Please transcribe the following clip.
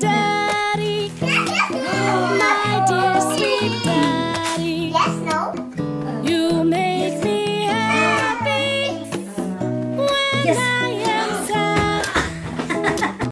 daddy. My dear sweet daddy. Yes, no. You make me happy when yes. I